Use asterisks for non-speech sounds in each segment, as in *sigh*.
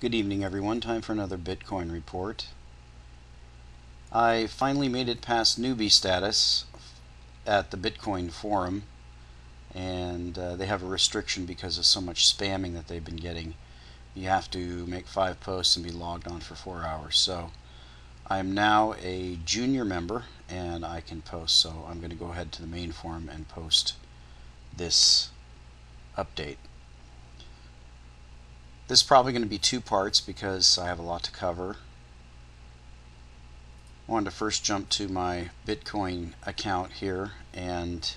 Good evening, everyone. Time for another Bitcoin report. I finally made it past newbie status at the Bitcoin forum, and uh, they have a restriction because of so much spamming that they've been getting. You have to make five posts and be logged on for four hours. So I am now a junior member, and I can post. So I'm going to go ahead to the main forum and post this update. This is probably going to be two parts because I have a lot to cover. I wanted to first jump to my Bitcoin account here and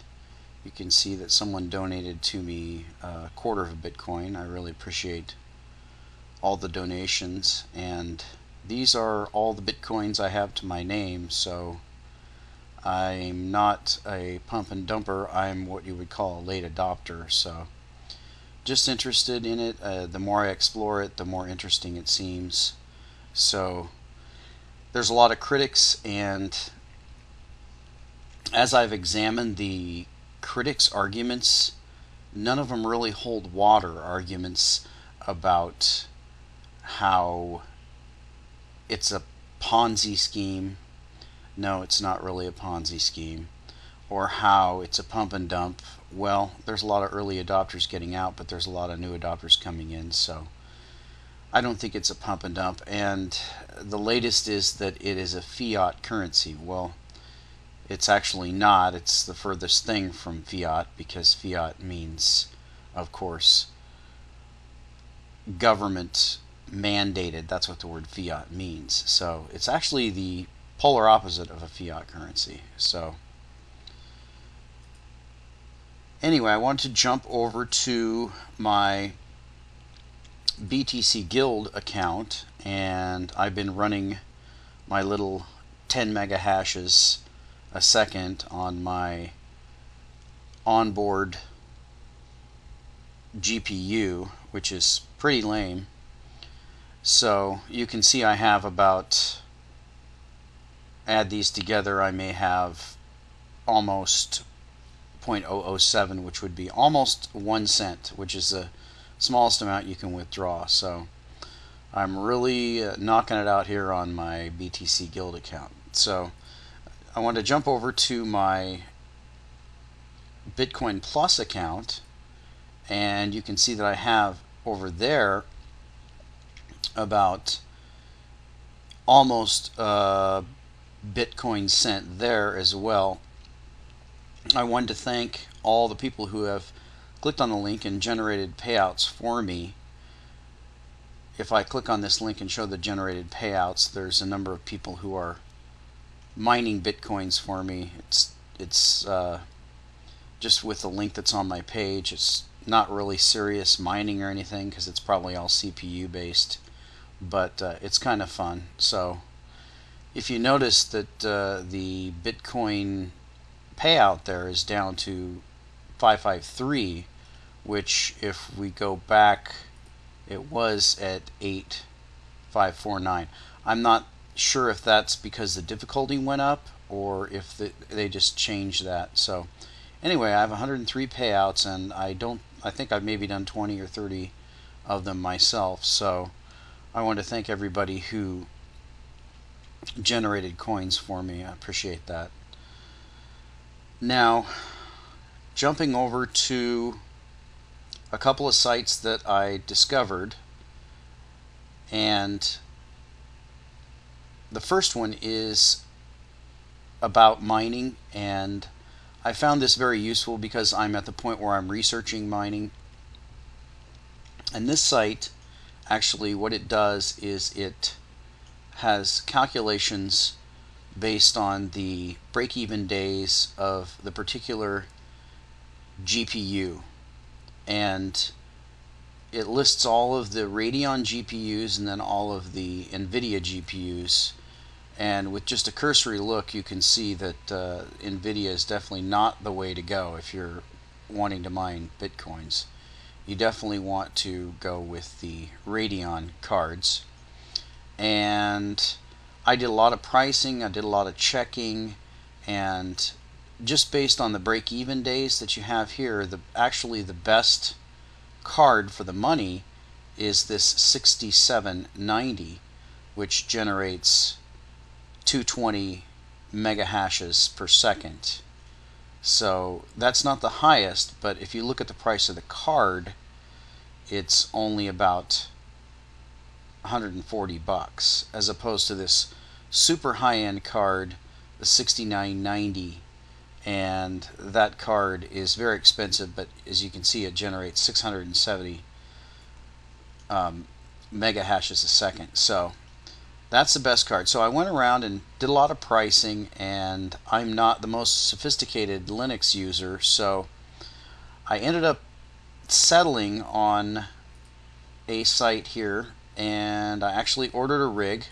you can see that someone donated to me a quarter of a Bitcoin. I really appreciate all the donations and these are all the Bitcoins I have to my name so I'm not a pump and dumper. I'm what you would call a late adopter so just interested in it. Uh, the more I explore it, the more interesting it seems. So there's a lot of critics, and as I've examined the critics' arguments, none of them really hold water. Arguments about how it's a Ponzi scheme. No, it's not really a Ponzi scheme. Or how it's a pump and dump well, there's a lot of early adopters getting out, but there's a lot of new adopters coming in, so I don't think it's a pump and dump. And the latest is that it is a fiat currency. Well, it's actually not. It's the furthest thing from fiat because fiat means, of course, government mandated. That's what the word fiat means. So it's actually the polar opposite of a fiat currency. So anyway, I want to jump over to my BTC Guild account and I've been running my little 10 mega hashes a second on my onboard GPU which is pretty lame. So you can see I have about add these together I may have almost 0.007, which would be almost one cent, which is the smallest amount you can withdraw. So I'm really uh, knocking it out here on my BTC Guild account. So I want to jump over to my Bitcoin Plus account, and you can see that I have over there about almost uh, Bitcoin cent there as well I wanted to thank all the people who have clicked on the link and generated payouts for me. If I click on this link and show the generated payouts, there's a number of people who are mining bitcoins for me. It's it's uh, just with the link that's on my page. It's not really serious mining or anything because it's probably all CPU based, but uh, it's kind of fun. So if you notice that uh, the Bitcoin payout there is down to 553 which if we go back it was at 8549 I'm not sure if that's because the difficulty went up or if the, they just changed that. So anyway I have 103 payouts and I don't I think I've maybe done 20 or 30 of them myself. So I want to thank everybody who generated coins for me. I appreciate that now, jumping over to a couple of sites that I discovered, and the first one is about mining, and I found this very useful because I'm at the point where I'm researching mining. And this site, actually, what it does is it has calculations based on the break-even days of the particular GPU and it lists all of the Radeon GPUs and then all of the NVIDIA GPUs and with just a cursory look you can see that uh, NVIDIA is definitely not the way to go if you're wanting to mine Bitcoins. You definitely want to go with the Radeon cards. And I did a lot of pricing, I did a lot of checking, and just based on the break-even days that you have here, the actually the best card for the money is this 6790 which generates 220 mega hashes per second. So that's not the highest, but if you look at the price of the card, it's only about 140 bucks as opposed to this super high-end card, the 6990 and that card is very expensive but as you can see it generates 670 um, mega hashes a second. So that's the best card. So I went around and did a lot of pricing and I'm not the most sophisticated Linux user so I ended up settling on a site here and I actually ordered a rig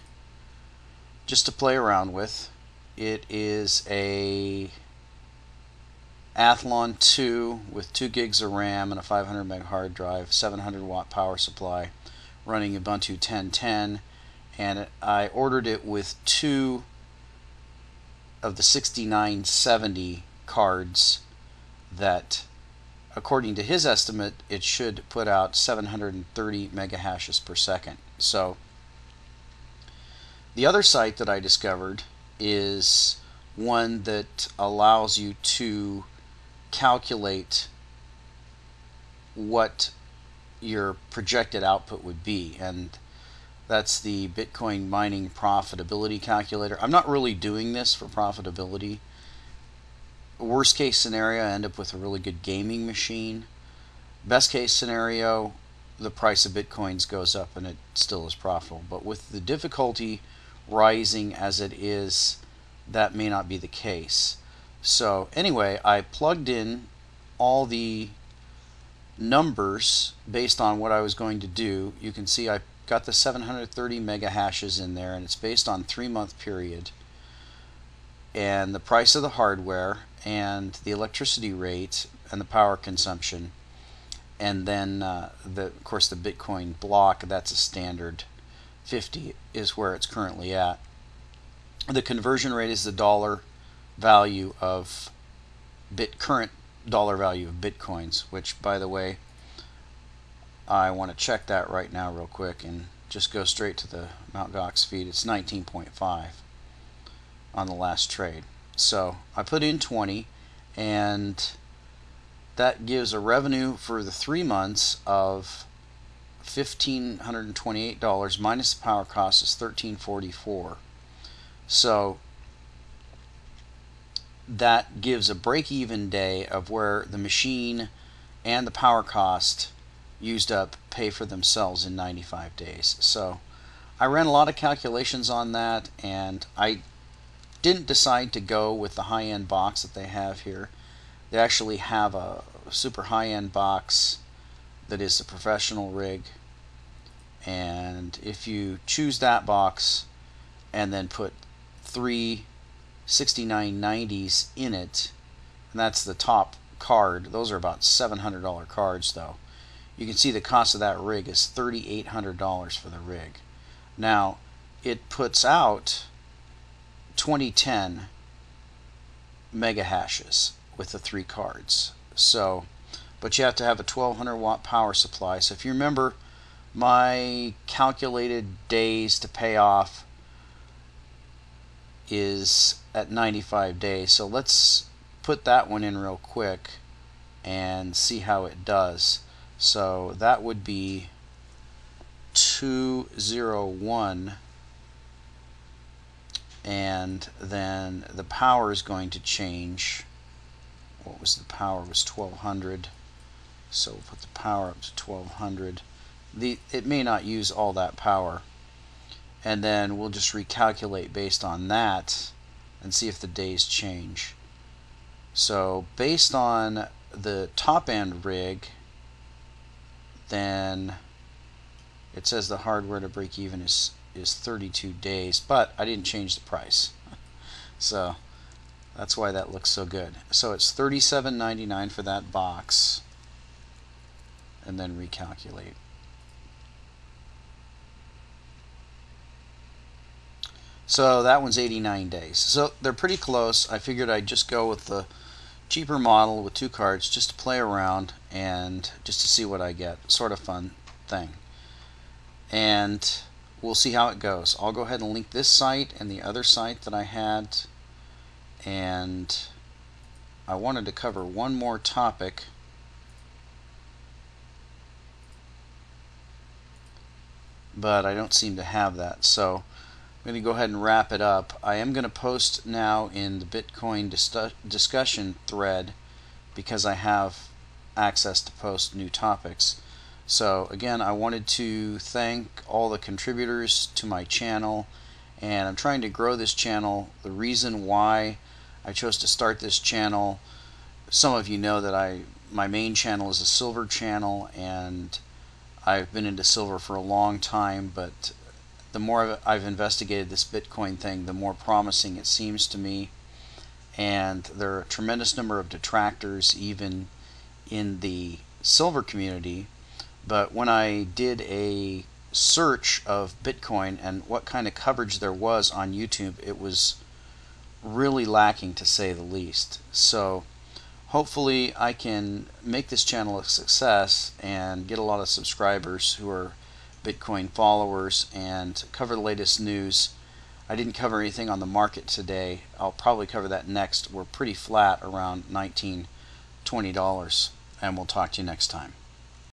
just to play around with. It is a Athlon 2 with 2 gigs of RAM and a 500 meg hard drive, 700 watt power supply, running Ubuntu 10.10, and I ordered it with two of the 6970 cards that according to his estimate it should put out 730 megahashes per second so the other site that I discovered is one that allows you to calculate what your projected output would be and that's the Bitcoin mining profitability calculator. I'm not really doing this for profitability. Worst case scenario, I end up with a really good gaming machine. Best case scenario, the price of Bitcoins goes up and it still is profitable. But with the difficulty rising as it is, that may not be the case. So anyway, I plugged in all the numbers based on what I was going to do. You can see I got the 730 mega hashes in there and it's based on three month period and the price of the hardware and the electricity rate and the power consumption and then uh, the of course the Bitcoin block that's a standard 50 is where it's currently at. The conversion rate is the dollar value of bit current dollar value of bitcoins which by the way I want to check that right now real quick and just go straight to the Mt. Gox feed. It's 19.5 on the last trade so I put in 20 and that gives a revenue for the three months of $1,528 minus the power cost is 1344 so that gives a break-even day of where the machine and the power cost used up pay for themselves in 95 days. So I ran a lot of calculations on that and I didn't decide to go with the high-end box that they have here. They actually have a super high-end box that is a professional rig and if you choose that box and then put three 6990s in it, and that's the top card. Those are about $700 cards, though. You can see the cost of that rig is $3,800 for the rig. Now, it puts out 2010 mega hashes with the three cards. So, but you have to have a 1200 watt power supply. So if you remember my calculated days to pay off is at 95 days. So let's put that one in real quick and see how it does. So that would be 201 and then the power is going to change. What was the power? It was 1200. So we'll put the power up to 1200. The, it may not use all that power and then we'll just recalculate based on that and see if the days change. So based on the top end rig, then it says the hardware to break even is is 32 days, but I didn't change the price. *laughs* so that's why that looks so good. So it's 37.99 for that box and then recalculate. So that one's 89 days. So they're pretty close. I figured I'd just go with the cheaper model with two cards just to play around and just to see what I get. Sort of fun thing. and we'll see how it goes. I'll go ahead and link this site and the other site that I had and I wanted to cover one more topic but I don't seem to have that so I'm going to go ahead and wrap it up. I am going to post now in the Bitcoin dis discussion thread because I have access to post new topics. So again, I wanted to thank all the contributors to my channel and I'm trying to grow this channel. The reason why I chose to start this channel, some of you know that I my main channel is a silver channel and I've been into silver for a long time, but the more I've investigated this Bitcoin thing, the more promising it seems to me. And there are a tremendous number of detractors even in the silver community but when I did a search of Bitcoin and what kind of coverage there was on YouTube, it was really lacking to say the least. So hopefully I can make this channel a success and get a lot of subscribers who are Bitcoin followers and cover the latest news. I didn't cover anything on the market today. I'll probably cover that next. We're pretty flat around 19 $20 and we'll talk to you next time.